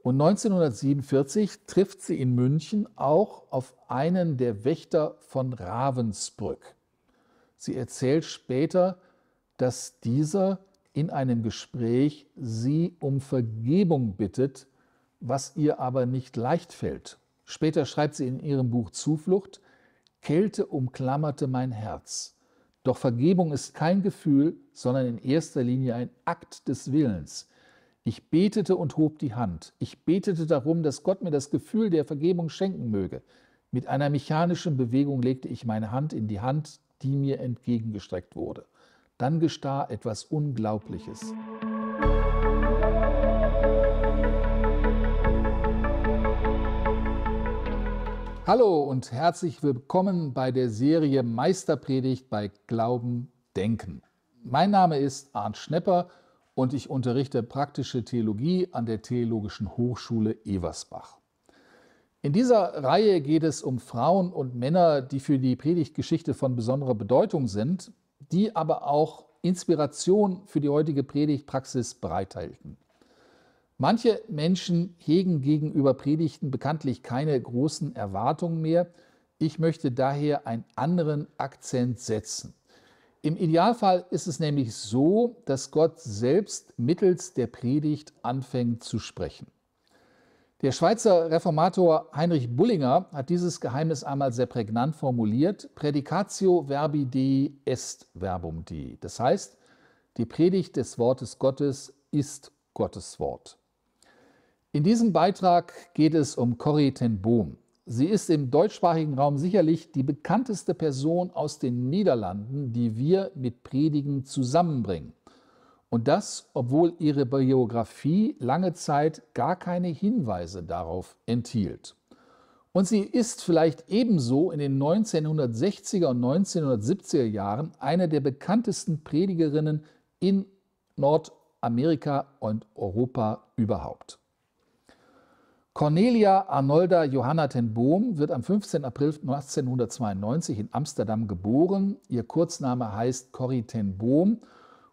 Und 1947 trifft sie in München auch auf einen der Wächter von Ravensbrück. Sie erzählt später, dass dieser in einem Gespräch sie um Vergebung bittet, was ihr aber nicht leicht fällt. Später schreibt sie in ihrem Buch Zuflucht, Kälte umklammerte mein Herz. Doch Vergebung ist kein Gefühl, sondern in erster Linie ein Akt des Willens. Ich betete und hob die Hand. Ich betete darum, dass Gott mir das Gefühl der Vergebung schenken möge. Mit einer mechanischen Bewegung legte ich meine Hand in die Hand, die mir entgegengestreckt wurde. Dann geschah etwas Unglaubliches. Hallo und herzlich willkommen bei der Serie Meisterpredigt bei Glauben Denken. Mein Name ist Arndt Schnepper und ich unterrichte praktische Theologie an der Theologischen Hochschule Eversbach. In dieser Reihe geht es um Frauen und Männer, die für die Predigtgeschichte von besonderer Bedeutung sind die aber auch Inspiration für die heutige Predigtpraxis bereithalten. Manche Menschen hegen gegenüber Predigten bekanntlich keine großen Erwartungen mehr. Ich möchte daher einen anderen Akzent setzen. Im Idealfall ist es nämlich so, dass Gott selbst mittels der Predigt anfängt zu sprechen. Der Schweizer Reformator Heinrich Bullinger hat dieses Geheimnis einmal sehr prägnant formuliert: Predicatio verbi Dei est verbum Dei. Das heißt, die Predigt des Wortes Gottes ist Gottes Wort. In diesem Beitrag geht es um Corrie ten Boom. Sie ist im deutschsprachigen Raum sicherlich die bekannteste Person aus den Niederlanden, die wir mit Predigen zusammenbringen. Und das, obwohl ihre Biografie lange Zeit gar keine Hinweise darauf enthielt. Und sie ist vielleicht ebenso in den 1960er und 1970er Jahren eine der bekanntesten Predigerinnen in Nordamerika und Europa überhaupt. Cornelia Arnolda Johanna ten Boom wird am 15. April 1992 in Amsterdam geboren. Ihr Kurzname heißt Corrie ten Boom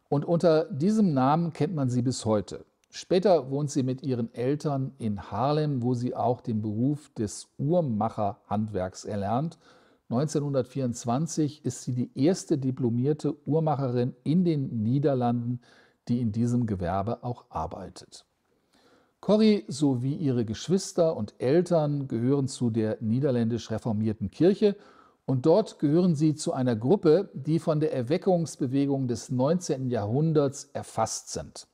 und unter diesem Namen kennt man sie bis heute. Später wohnt sie mit ihren Eltern in Harlem, wo sie auch den Beruf des Uhrmacherhandwerks erlernt. 1924 ist sie die erste diplomierte Uhrmacherin in den Niederlanden, die in diesem Gewerbe auch arbeitet. Corrie sowie ihre Geschwister und Eltern gehören zu der niederländisch reformierten Kirche und dort gehören sie zu einer Gruppe, die von der Erweckungsbewegung des 19. Jahrhunderts erfasst sind.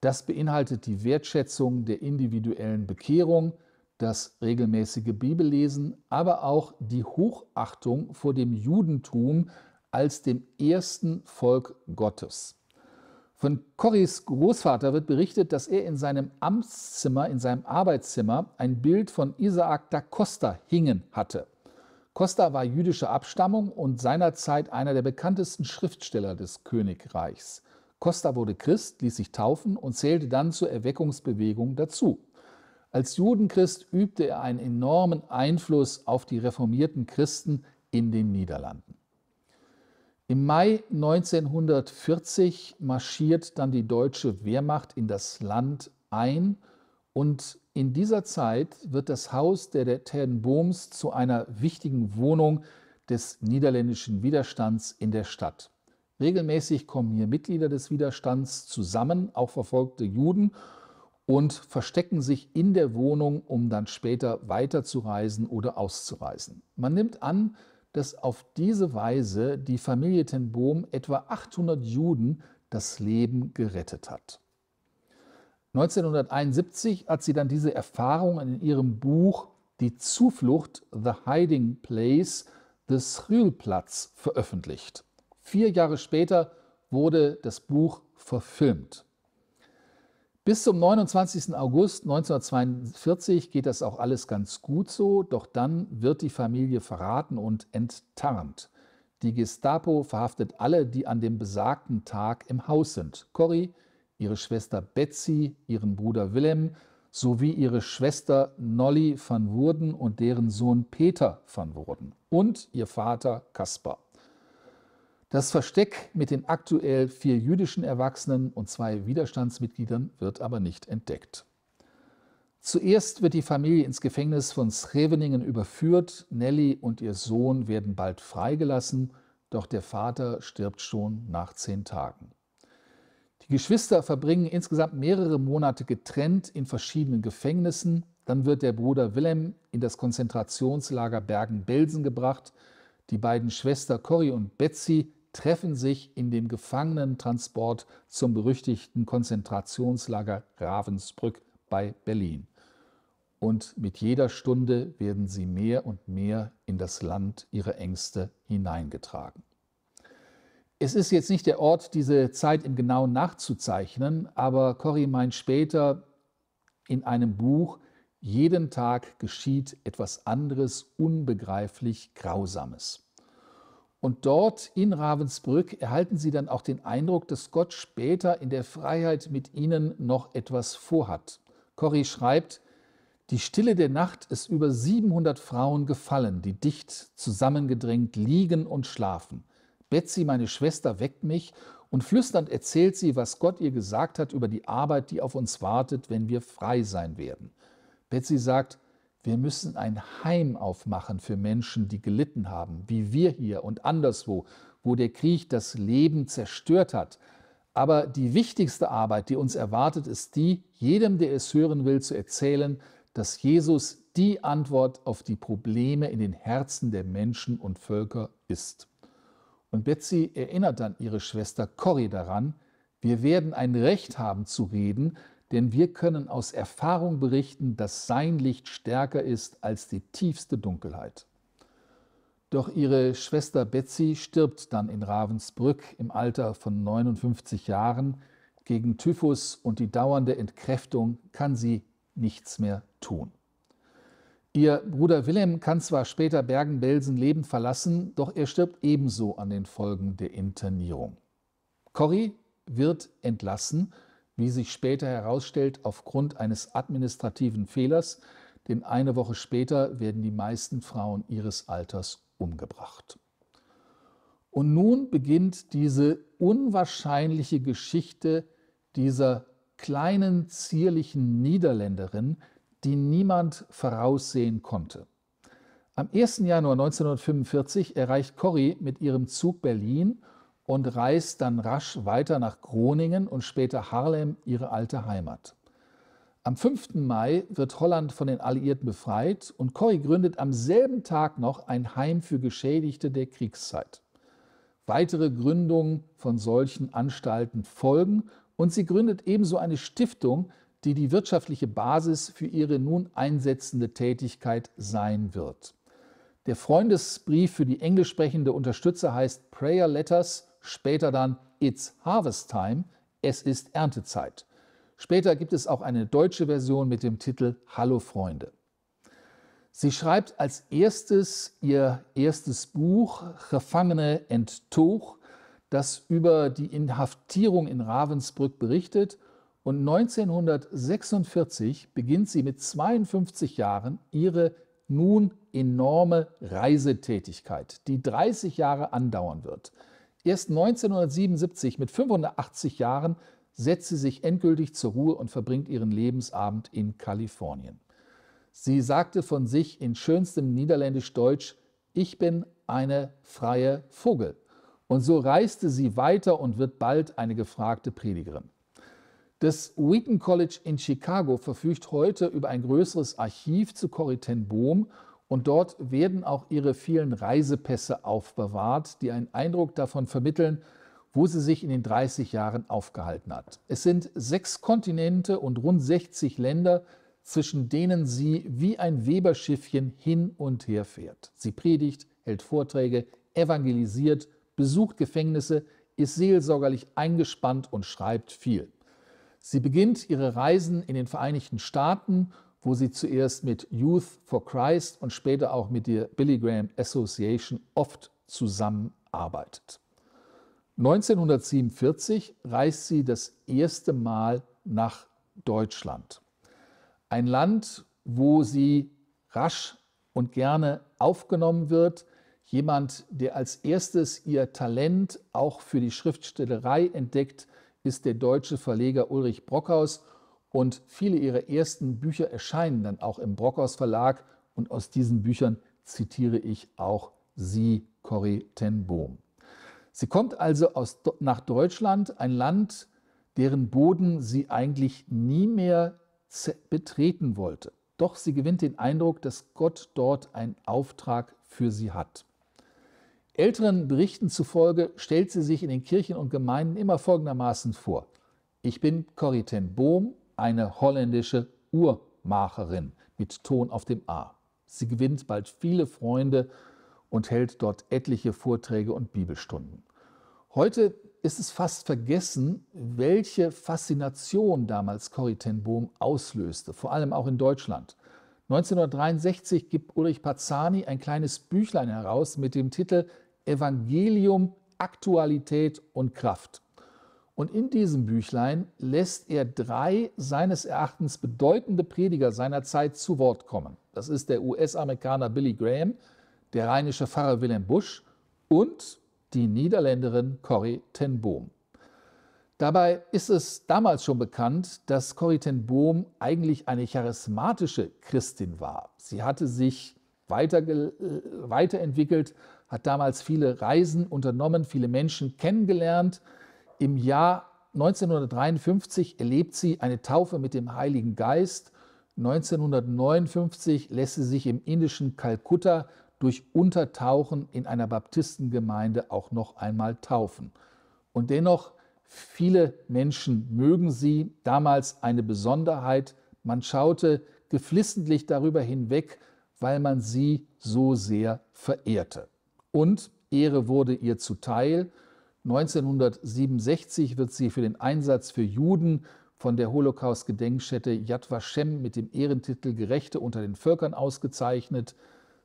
Das beinhaltet die Wertschätzung der individuellen Bekehrung, das regelmäßige Bibellesen, aber auch die Hochachtung vor dem Judentum als dem ersten Volk Gottes. Von Corris Großvater wird berichtet, dass er in seinem Amtszimmer, in seinem Arbeitszimmer, ein Bild von Isaac da Costa hingen hatte. Costa war jüdischer Abstammung und seinerzeit einer der bekanntesten Schriftsteller des Königreichs. Costa wurde Christ, ließ sich taufen und zählte dann zur Erweckungsbewegung dazu. Als Judenchrist übte er einen enormen Einfluss auf die reformierten Christen in den Niederlanden. Im Mai 1940 marschiert dann die deutsche Wehrmacht in das Land ein und in dieser Zeit wird das Haus der Tenbohms zu einer wichtigen Wohnung des niederländischen Widerstands in der Stadt. Regelmäßig kommen hier Mitglieder des Widerstands zusammen, auch verfolgte Juden, und verstecken sich in der Wohnung, um dann später weiterzureisen oder auszureisen. Man nimmt an, dass auf diese Weise die Familie Ten Bohm etwa 800 Juden das Leben gerettet hat. 1971 hat sie dann diese Erfahrungen in ihrem Buch Die Zuflucht, The Hiding Place, The Schrülplatz veröffentlicht. Vier Jahre später wurde das Buch verfilmt. Bis zum 29. August 1942 geht das auch alles ganz gut so, doch dann wird die Familie verraten und enttarnt. Die Gestapo verhaftet alle, die an dem besagten Tag im Haus sind. Corrie, ihre Schwester Betsy, ihren Bruder Willem sowie ihre Schwester Nolly van Wurden und deren Sohn Peter van Wurden und ihr Vater Kaspar. Das Versteck mit den aktuell vier jüdischen Erwachsenen und zwei Widerstandsmitgliedern wird aber nicht entdeckt. Zuerst wird die Familie ins Gefängnis von Scheveningen überführt. Nelly und ihr Sohn werden bald freigelassen, doch der Vater stirbt schon nach zehn Tagen. Die Geschwister verbringen insgesamt mehrere Monate getrennt in verschiedenen Gefängnissen. Dann wird der Bruder Willem in das Konzentrationslager Bergen-Belsen gebracht. Die beiden Schwestern Corrie und Betsy treffen sich in dem Gefangenentransport zum berüchtigten Konzentrationslager Ravensbrück bei Berlin und mit jeder Stunde werden sie mehr und mehr in das Land ihrer Ängste hineingetragen. Es ist jetzt nicht der Ort, diese Zeit im Genauen nachzuzeichnen, aber Corrie meint später in einem Buch, jeden Tag geschieht etwas anderes, unbegreiflich Grausames. Und dort in Ravensbrück erhalten sie dann auch den Eindruck, dass Gott später in der Freiheit mit ihnen noch etwas vorhat. Corrie schreibt, die Stille der Nacht ist über 700 Frauen gefallen, die dicht zusammengedrängt liegen und schlafen. Betsy, meine Schwester, weckt mich und flüsternd erzählt sie, was Gott ihr gesagt hat über die Arbeit, die auf uns wartet, wenn wir frei sein werden. Betsy sagt, wir müssen ein Heim aufmachen für Menschen, die gelitten haben, wie wir hier und anderswo, wo der Krieg das Leben zerstört hat. Aber die wichtigste Arbeit, die uns erwartet, ist die, jedem, der es hören will, zu erzählen, dass Jesus die Antwort auf die Probleme in den Herzen der Menschen und Völker ist. Und Betsy erinnert dann ihre Schwester Corrie daran, wir werden ein Recht haben zu reden, denn wir können aus Erfahrung berichten, dass sein Licht stärker ist als die tiefste Dunkelheit. Doch ihre Schwester Betsy stirbt dann in Ravensbrück im Alter von 59 Jahren. Gegen Typhus und die dauernde Entkräftung kann sie nichts mehr tun. Ihr Bruder Wilhelm kann zwar später Bergen-Belsen lebend verlassen, doch er stirbt ebenso an den Folgen der Internierung. Corrie wird entlassen, wie sich später herausstellt, aufgrund eines administrativen Fehlers, denn eine Woche später werden die meisten Frauen ihres Alters umgebracht. Und nun beginnt diese unwahrscheinliche Geschichte dieser kleinen, zierlichen Niederländerin, die niemand voraussehen konnte. Am 1. Januar 1945 erreicht Corrie mit ihrem Zug Berlin und reist dann rasch weiter nach Groningen und später Harlem, ihre alte Heimat. Am 5. Mai wird Holland von den Alliierten befreit und Corrie gründet am selben Tag noch ein Heim für Geschädigte der Kriegszeit. Weitere Gründungen von solchen Anstalten folgen und sie gründet ebenso eine Stiftung, die die wirtschaftliche Basis für ihre nun einsetzende Tätigkeit sein wird. Der Freundesbrief für die englisch sprechende Unterstützer heißt Prayer Letters, später dann It's Harvest Time, es ist Erntezeit. Später gibt es auch eine deutsche Version mit dem Titel Hallo Freunde. Sie schreibt als erstes ihr erstes Buch Gefangene enttoog, das über die Inhaftierung in Ravensbrück berichtet und 1946 beginnt sie mit 52 Jahren ihre nun enorme Reisetätigkeit, die 30 Jahre andauern wird. Erst 1977 mit 85 Jahren setzt sie sich endgültig zur Ruhe und verbringt ihren Lebensabend in Kalifornien. Sie sagte von sich in schönstem Niederländisch-Deutsch, ich bin eine freie Vogel. Und so reiste sie weiter und wird bald eine gefragte Predigerin. Das Wheaton College in Chicago verfügt heute über ein größeres Archiv zu Corrie ten Bohm und dort werden auch ihre vielen Reisepässe aufbewahrt, die einen Eindruck davon vermitteln, wo sie sich in den 30 Jahren aufgehalten hat. Es sind sechs Kontinente und rund 60 Länder, zwischen denen sie wie ein Weberschiffchen hin und her fährt. Sie predigt, hält Vorträge, evangelisiert, besucht Gefängnisse, ist seelsorgerlich eingespannt und schreibt viel. Sie beginnt ihre Reisen in den Vereinigten Staaten, wo sie zuerst mit Youth for Christ und später auch mit der Billy Graham Association oft zusammenarbeitet. 1947 reist sie das erste Mal nach Deutschland. Ein Land, wo sie rasch und gerne aufgenommen wird, Jemand, der als erstes ihr Talent auch für die Schriftstellerei entdeckt, ist der deutsche Verleger Ulrich Brockhaus Und viele ihrer ersten Bücher erscheinen dann auch im Brockhaus Verlag. Und aus diesen Büchern zitiere ich auch Sie, Corrie ten Boom. Sie kommt also aus, nach Deutschland, ein Land, deren Boden sie eigentlich nie mehr betreten wollte. Doch sie gewinnt den Eindruck, dass Gott dort einen Auftrag für sie hat. Älteren Berichten zufolge stellt sie sich in den Kirchen und Gemeinden immer folgendermaßen vor. Ich bin Corrie ten Boom, eine holländische Uhrmacherin mit Ton auf dem A. Sie gewinnt bald viele Freunde und hält dort etliche Vorträge und Bibelstunden. Heute ist es fast vergessen, welche Faszination damals Corrie ten Boom auslöste, vor allem auch in Deutschland. 1963 gibt Ulrich Pazzani ein kleines Büchlein heraus mit dem Titel Evangelium, Aktualität und Kraft. Und in diesem Büchlein lässt er drei seines Erachtens bedeutende Prediger seiner Zeit zu Wort kommen. Das ist der US-Amerikaner Billy Graham, der rheinische Pfarrer Wilhelm Busch und die Niederländerin Corrie ten Boom. Dabei ist es damals schon bekannt, dass Corrie ten Boom eigentlich eine charismatische Christin war. Sie hatte sich weiter, weiterentwickelt, hat damals viele Reisen unternommen, viele Menschen kennengelernt. Im Jahr 1953 erlebt sie eine Taufe mit dem Heiligen Geist. 1959 lässt sie sich im indischen Kalkutta durch Untertauchen in einer Baptistengemeinde auch noch einmal taufen. Und dennoch, viele Menschen mögen sie, damals eine Besonderheit. Man schaute geflissentlich darüber hinweg, weil man sie so sehr verehrte. Und Ehre wurde ihr zuteil. 1967 wird sie für den Einsatz für Juden von der Holocaust-Gedenkstätte Yad Vashem mit dem Ehrentitel Gerechte unter den Völkern ausgezeichnet.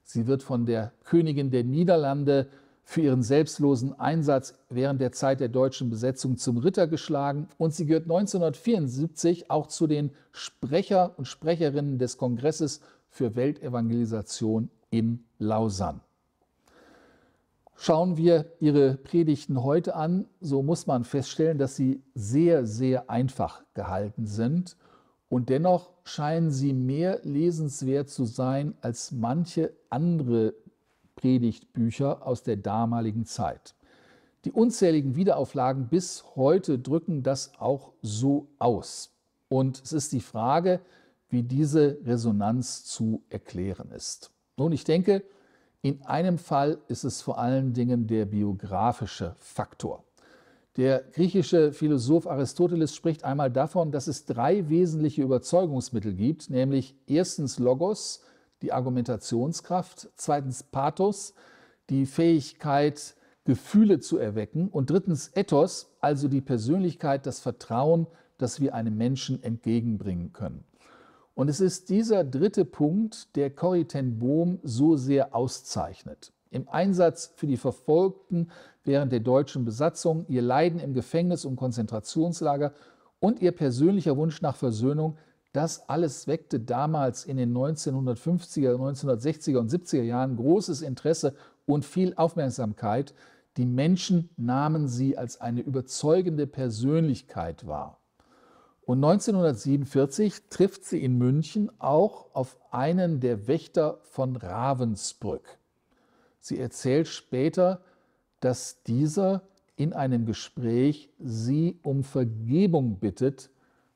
Sie wird von der Königin der Niederlande für ihren selbstlosen Einsatz während der Zeit der deutschen Besetzung zum Ritter geschlagen und sie gehört 1974 auch zu den Sprecher und Sprecherinnen des Kongresses für Weltevangelisation in Lausanne. Schauen wir Ihre Predigten heute an, so muss man feststellen, dass sie sehr, sehr einfach gehalten sind und dennoch scheinen sie mehr lesenswert zu sein als manche andere Predigtbücher aus der damaligen Zeit. Die unzähligen Wiederauflagen bis heute drücken das auch so aus. Und es ist die Frage, wie diese Resonanz zu erklären ist. Nun, ich denke, in einem Fall ist es vor allen Dingen der biografische Faktor. Der griechische Philosoph Aristoteles spricht einmal davon, dass es drei wesentliche Überzeugungsmittel gibt, nämlich erstens Logos, die Argumentationskraft, zweitens Pathos, die Fähigkeit, Gefühle zu erwecken und drittens Ethos, also die Persönlichkeit, das Vertrauen, das wir einem Menschen entgegenbringen können. Und es ist dieser dritte Punkt, der Corrie ten Boom so sehr auszeichnet. Im Einsatz für die Verfolgten während der deutschen Besatzung, ihr Leiden im Gefängnis und Konzentrationslager und ihr persönlicher Wunsch nach Versöhnung, das alles weckte damals in den 1950er, 1960er und 70er Jahren großes Interesse und viel Aufmerksamkeit. Die Menschen nahmen sie als eine überzeugende Persönlichkeit wahr. Und 1947 trifft sie in München auch auf einen der Wächter von Ravensbrück. Sie erzählt später, dass dieser in einem Gespräch sie um Vergebung bittet,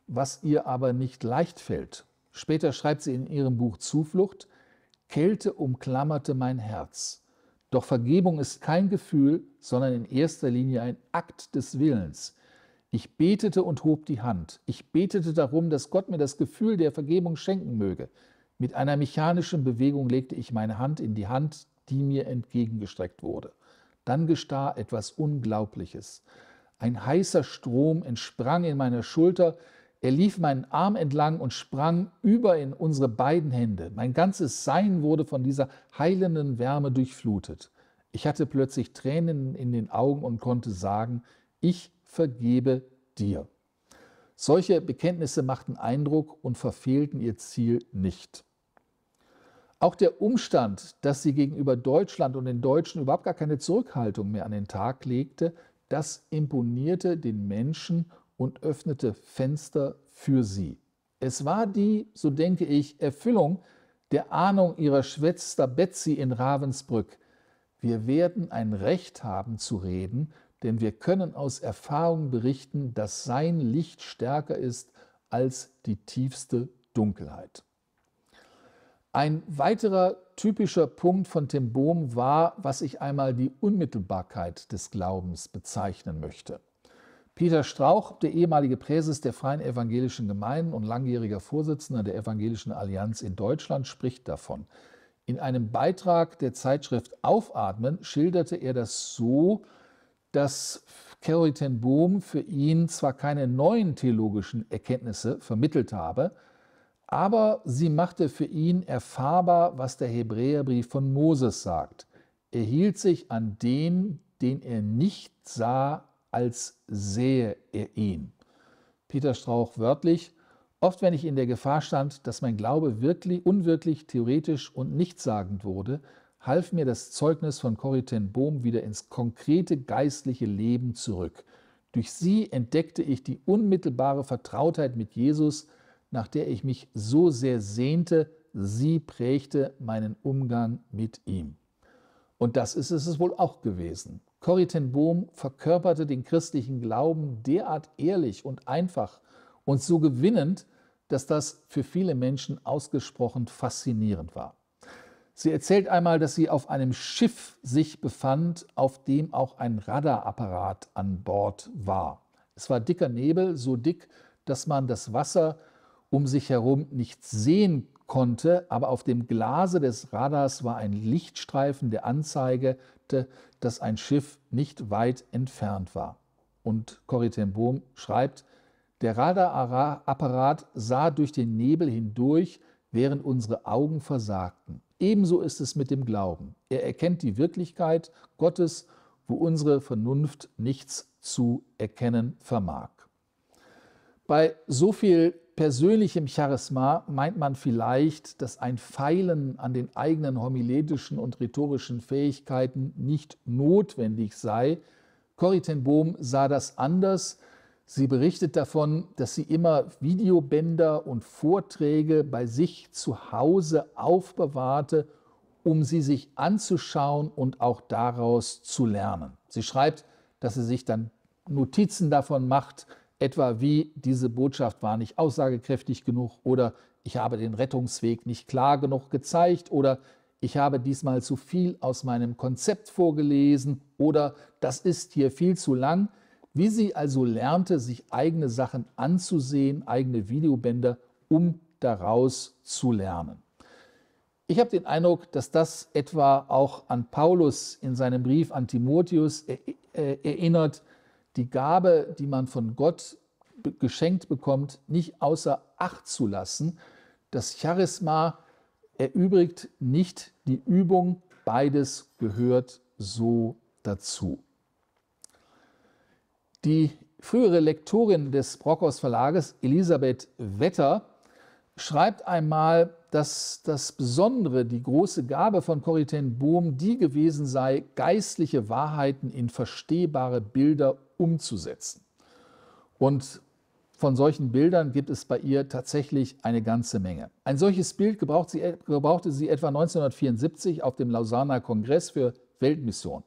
was ihr aber nicht leicht fällt. Später schreibt sie in ihrem Buch Zuflucht, Kälte umklammerte mein Herz. Doch Vergebung ist kein Gefühl, sondern in erster Linie ein Akt des Willens. Ich betete und hob die Hand. Ich betete darum, dass Gott mir das Gefühl der Vergebung schenken möge. Mit einer mechanischen Bewegung legte ich meine Hand in die Hand die mir entgegengestreckt wurde. Dann gestah etwas Unglaubliches. Ein heißer Strom entsprang in meiner Schulter, er lief meinen Arm entlang und sprang über in unsere beiden Hände. Mein ganzes Sein wurde von dieser heilenden Wärme durchflutet. Ich hatte plötzlich Tränen in den Augen und konnte sagen, ich vergebe dir. Solche Bekenntnisse machten Eindruck und verfehlten ihr Ziel nicht. Auch der Umstand, dass sie gegenüber Deutschland und den Deutschen überhaupt gar keine Zurückhaltung mehr an den Tag legte, das imponierte den Menschen und öffnete Fenster für sie. Es war die, so denke ich, Erfüllung der Ahnung ihrer Schwester Betsy in Ravensbrück. Wir werden ein Recht haben zu reden, denn wir können aus Erfahrung berichten, dass sein Licht stärker ist als die tiefste Dunkelheit. Ein weiterer typischer Punkt von Tim Bohm war, was ich einmal die Unmittelbarkeit des Glaubens bezeichnen möchte. Peter Strauch, der ehemalige Präses der Freien Evangelischen Gemeinden und langjähriger Vorsitzender der Evangelischen Allianz in Deutschland, spricht davon. In einem Beitrag der Zeitschrift Aufatmen schilderte er das so, dass Carol ten Boom für ihn zwar keine neuen theologischen Erkenntnisse vermittelt habe, aber sie machte für ihn erfahrbar, was der Hebräerbrief von Moses sagt. Er hielt sich an den, den er nicht sah, als sähe er ihn. Peter Strauch wörtlich, oft wenn ich in der Gefahr stand, dass mein Glaube wirklich, unwirklich, theoretisch und nichtssagend wurde, half mir das Zeugnis von Corrie Bohm wieder ins konkrete geistliche Leben zurück. Durch sie entdeckte ich die unmittelbare Vertrautheit mit Jesus, nach der ich mich so sehr sehnte, sie prägte meinen Umgang mit ihm. Und das ist es wohl auch gewesen. Corrie Bohm verkörperte den christlichen Glauben derart ehrlich und einfach und so gewinnend, dass das für viele Menschen ausgesprochen faszinierend war. Sie erzählt einmal, dass sie auf einem Schiff sich befand, auf dem auch ein Radarapparat an Bord war. Es war dicker Nebel, so dick, dass man das Wasser um sich herum nicht sehen konnte, aber auf dem Glase des Radars war ein Lichtstreifen, der anzeigte, dass ein Schiff nicht weit entfernt war. Und Corrie Boom schreibt, der Radarapparat sah durch den Nebel hindurch, während unsere Augen versagten. Ebenso ist es mit dem Glauben. Er erkennt die Wirklichkeit Gottes, wo unsere Vernunft nichts zu erkennen vermag. Bei so viel persönlichem Charisma meint man vielleicht, dass ein Feilen an den eigenen homiletischen und rhetorischen Fähigkeiten nicht notwendig sei. Corrie ten Bohm sah das anders. Sie berichtet davon, dass sie immer Videobänder und Vorträge bei sich zu Hause aufbewahrte, um sie sich anzuschauen und auch daraus zu lernen. Sie schreibt, dass sie sich dann Notizen davon macht, etwa wie diese Botschaft war nicht aussagekräftig genug oder ich habe den Rettungsweg nicht klar genug gezeigt oder ich habe diesmal zu viel aus meinem Konzept vorgelesen oder das ist hier viel zu lang wie sie also lernte, sich eigene Sachen anzusehen, eigene Videobänder, um daraus zu lernen. Ich habe den Eindruck, dass das etwa auch an Paulus in seinem Brief an Timotheus erinnert, die Gabe, die man von Gott geschenkt bekommt, nicht außer Acht zu lassen. Das Charisma erübrigt nicht die Übung, beides gehört so dazu. Die frühere Lektorin des Brockhaus Verlages, Elisabeth Wetter, schreibt einmal, dass das Besondere, die große Gabe von Corrie Bohm die gewesen sei, geistliche Wahrheiten in verstehbare Bilder umzusetzen. Und von solchen Bildern gibt es bei ihr tatsächlich eine ganze Menge. Ein solches Bild gebrauchte sie, gebrauchte sie etwa 1974 auf dem Lausanner Kongress für Weltmission.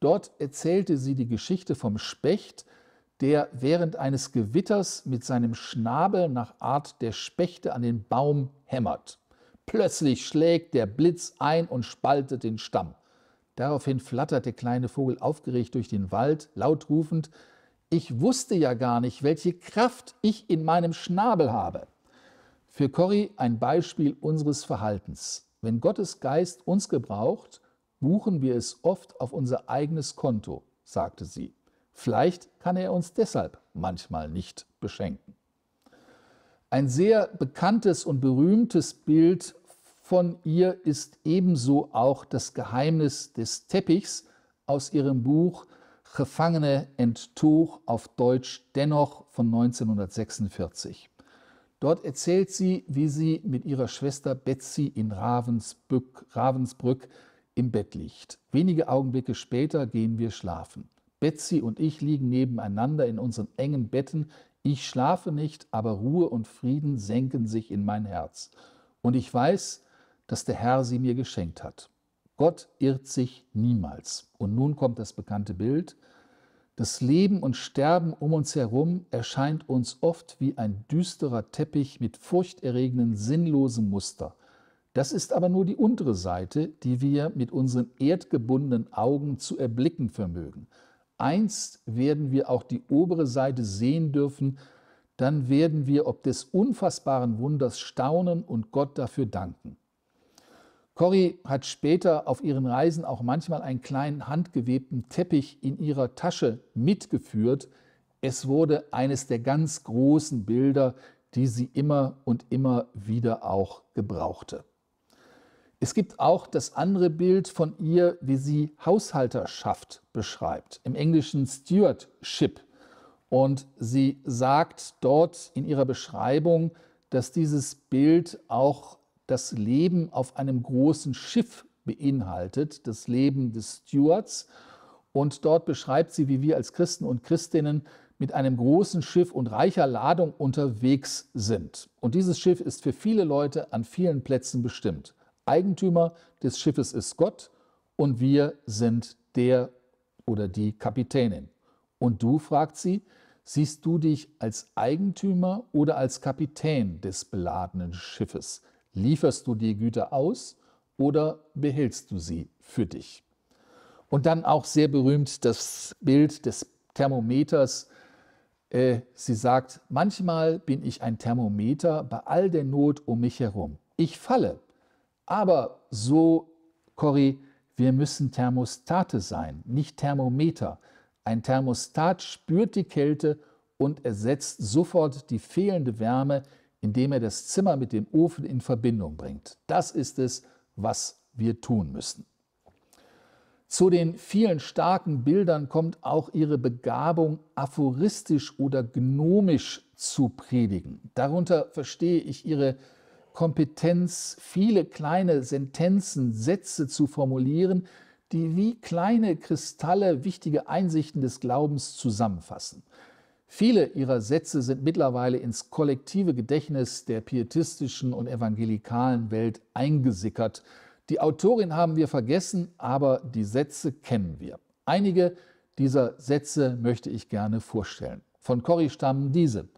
Dort erzählte sie die Geschichte vom Specht, der während eines Gewitters mit seinem Schnabel nach Art der Spechte an den Baum hämmert. Plötzlich schlägt der Blitz ein und spaltet den Stamm. Daraufhin flattert der kleine Vogel aufgeregt durch den Wald, laut rufend, ich wusste ja gar nicht, welche Kraft ich in meinem Schnabel habe. Für Corrie ein Beispiel unseres Verhaltens. Wenn Gottes Geist uns gebraucht, buchen wir es oft auf unser eigenes Konto, sagte sie. Vielleicht kann er uns deshalb manchmal nicht beschenken. Ein sehr bekanntes und berühmtes Bild von ihr ist ebenso auch das Geheimnis des Teppichs aus ihrem Buch Gefangene Enttuch auf Deutsch dennoch von 1946. Dort erzählt sie, wie sie mit ihrer Schwester Betsy in Ravensbrück, Ravensbrück im Bett liegt. Wenige Augenblicke später gehen wir schlafen. Betsy und ich liegen nebeneinander in unseren engen Betten Ich schlafe nicht, aber Ruhe und Frieden senken sich in mein Herz. Und ich weiß, dass der Herr sie mir geschenkt hat. Gott irrt sich niemals. Und nun kommt das bekannte Bild. Das Leben und Sterben um uns herum erscheint uns oft wie ein düsterer Teppich mit furchterregenden, sinnlosen Muster. Das ist aber nur die untere Seite, die wir mit unseren erdgebundenen Augen zu erblicken vermögen. Einst werden wir auch die obere Seite sehen dürfen, dann werden wir ob des unfassbaren Wunders staunen und Gott dafür danken. Corrie hat später auf ihren Reisen auch manchmal einen kleinen handgewebten Teppich in ihrer Tasche mitgeführt. Es wurde eines der ganz großen Bilder, die sie immer und immer wieder auch gebrauchte. Es gibt auch das andere Bild von ihr, wie sie Haushalterschaft beschreibt, im Englischen Stewardship. Und sie sagt dort in ihrer Beschreibung, dass dieses Bild auch das Leben auf einem großen Schiff beinhaltet, das Leben des Stewards. Und dort beschreibt sie, wie wir als Christen und Christinnen mit einem großen Schiff und reicher Ladung unterwegs sind. Und dieses Schiff ist für viele Leute an vielen Plätzen bestimmt. Eigentümer des Schiffes ist Gott und wir sind der oder die Kapitänin. Und du, fragt sie, siehst du dich als Eigentümer oder als Kapitän des beladenen Schiffes? Lieferst du die Güter aus oder behältst du sie für dich? Und dann auch sehr berühmt das Bild des Thermometers. Äh, sie sagt, manchmal bin ich ein Thermometer bei all der Not um mich herum. Ich falle, aber so, Corrie, wir müssen Thermostate sein, nicht Thermometer. Ein Thermostat spürt die Kälte und ersetzt sofort die fehlende Wärme, indem er das Zimmer mit dem Ofen in Verbindung bringt. Das ist es, was wir tun müssen. Zu den vielen starken Bildern kommt auch ihre Begabung, aphoristisch oder gnomisch zu predigen. Darunter verstehe ich ihre Kompetenz, viele kleine Sentenzen, Sätze zu formulieren, die wie kleine Kristalle wichtige Einsichten des Glaubens zusammenfassen. Viele ihrer Sätze sind mittlerweile ins kollektive Gedächtnis der pietistischen und evangelikalen Welt eingesickert. Die Autorin haben wir vergessen, aber die Sätze kennen wir. Einige dieser Sätze möchte ich gerne vorstellen. Von Corrie stammen diese.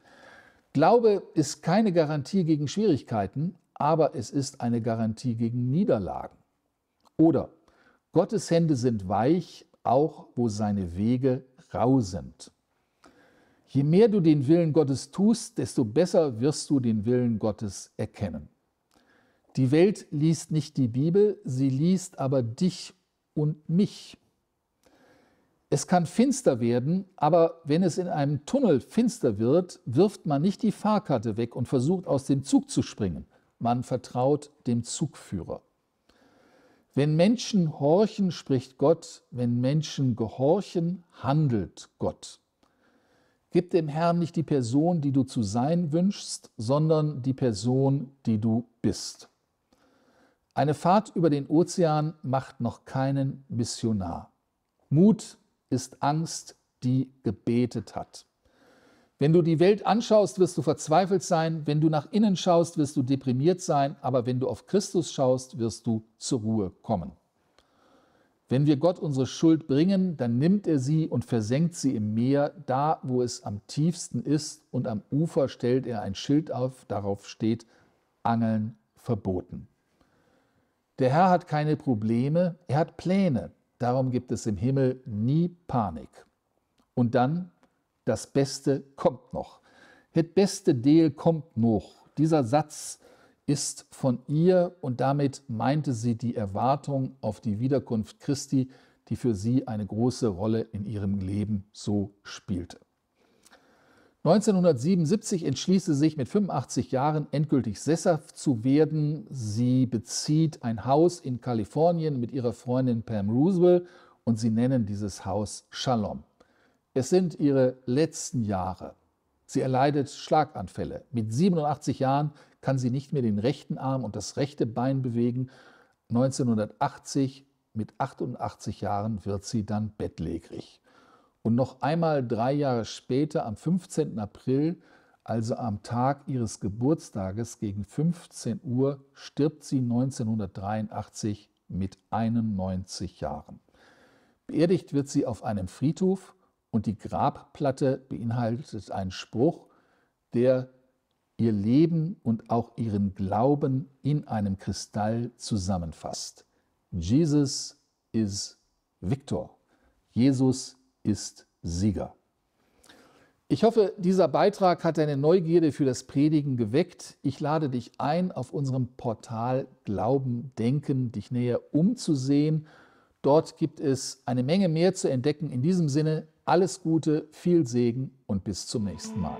Glaube ist keine Garantie gegen Schwierigkeiten, aber es ist eine Garantie gegen Niederlagen. Oder Gottes Hände sind weich, auch wo seine Wege rau sind. Je mehr du den Willen Gottes tust, desto besser wirst du den Willen Gottes erkennen. Die Welt liest nicht die Bibel, sie liest aber dich und mich. Es kann finster werden, aber wenn es in einem Tunnel finster wird, wirft man nicht die Fahrkarte weg und versucht aus dem Zug zu springen. Man vertraut dem Zugführer. Wenn Menschen horchen, spricht Gott, wenn Menschen gehorchen, handelt Gott. Gib dem Herrn nicht die Person, die du zu sein wünschst, sondern die Person, die du bist. Eine Fahrt über den Ozean macht noch keinen Missionar. Mut ist Angst, die gebetet hat. Wenn du die Welt anschaust, wirst du verzweifelt sein. Wenn du nach innen schaust, wirst du deprimiert sein. Aber wenn du auf Christus schaust, wirst du zur Ruhe kommen. Wenn wir Gott unsere Schuld bringen, dann nimmt er sie und versenkt sie im Meer, da wo es am tiefsten ist, und am Ufer stellt er ein Schild auf, darauf steht Angeln verboten. Der Herr hat keine Probleme, er hat Pläne, darum gibt es im Himmel nie Panik. Und dann, das Beste kommt noch. Het beste Deel kommt noch. Dieser Satz ist von ihr und damit meinte sie die Erwartung auf die Wiederkunft Christi, die für sie eine große Rolle in ihrem Leben so spielte. 1977 entschließt sie sich mit 85 Jahren endgültig sesshaft zu werden. Sie bezieht ein Haus in Kalifornien mit ihrer Freundin Pam Roosevelt und sie nennen dieses Haus Shalom. Es sind ihre letzten Jahre. Sie erleidet Schlaganfälle. Mit 87 Jahren kann sie nicht mehr den rechten Arm und das rechte Bein bewegen. 1980 mit 88 Jahren wird sie dann bettlägerig. Und noch einmal drei Jahre später, am 15. April, also am Tag ihres Geburtstages gegen 15 Uhr, stirbt sie 1983 mit 91 Jahren. Beerdigt wird sie auf einem Friedhof und die Grabplatte beinhaltet einen Spruch, der ihr Leben und auch ihren Glauben in einem Kristall zusammenfasst. Jesus is Victor. Jesus ist Sieger. Ich hoffe, dieser Beitrag hat deine Neugierde für das Predigen geweckt. Ich lade dich ein, auf unserem Portal Glauben, Denken, dich näher umzusehen. Dort gibt es eine Menge mehr zu entdecken. In diesem Sinne, alles Gute, viel Segen und bis zum nächsten Mal.